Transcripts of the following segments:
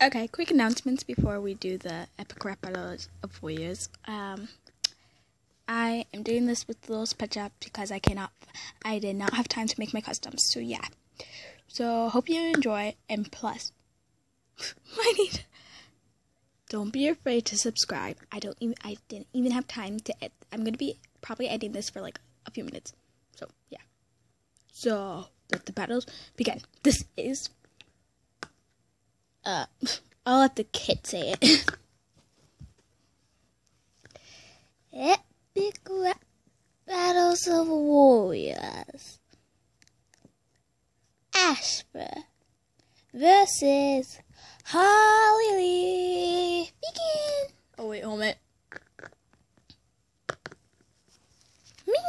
Okay, quick announcements before we do the epic rap battles of warriors. Um, I am doing this with Little Pet Shop because I cannot, I did not have time to make my customs. So yeah, so hope you enjoy. And plus, I need. Don't be afraid to subscribe. I don't even. I didn't even have time to. Ed- I'm gonna be probably editing this for like a few minutes. So yeah. So let the battles begin. This is I'll let the kid say it. Epic battles of warriors. Ashfur versus Hollyleaf. Begin. Oh wait, hold it. Begin.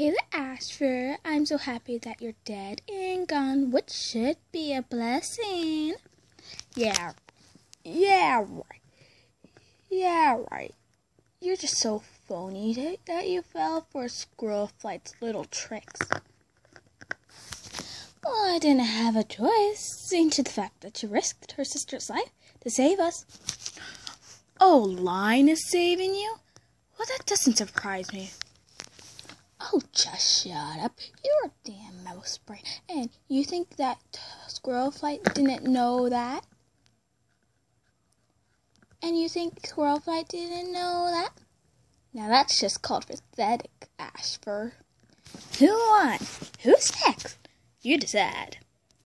Hey Ashfur, I'm so happy that you're dead and gone, which should be a blessing. Yeah, yeah, right. Yeah, right. You're just so phony that, that you fell for Squirrelflight's little tricks. Well, I didn't have a choice, seeing to the fact that she risked her sister's life to save us. Oh, Line is saving you? Well, that doesn't surprise me. Oh, just shut up. You're a damn mouse brain. And you think that Squirrelflight didn't know that? And you think Squirrelflight didn't know that? Now that's just called pathetic, Ashfur. Who won? Who's next? You decide.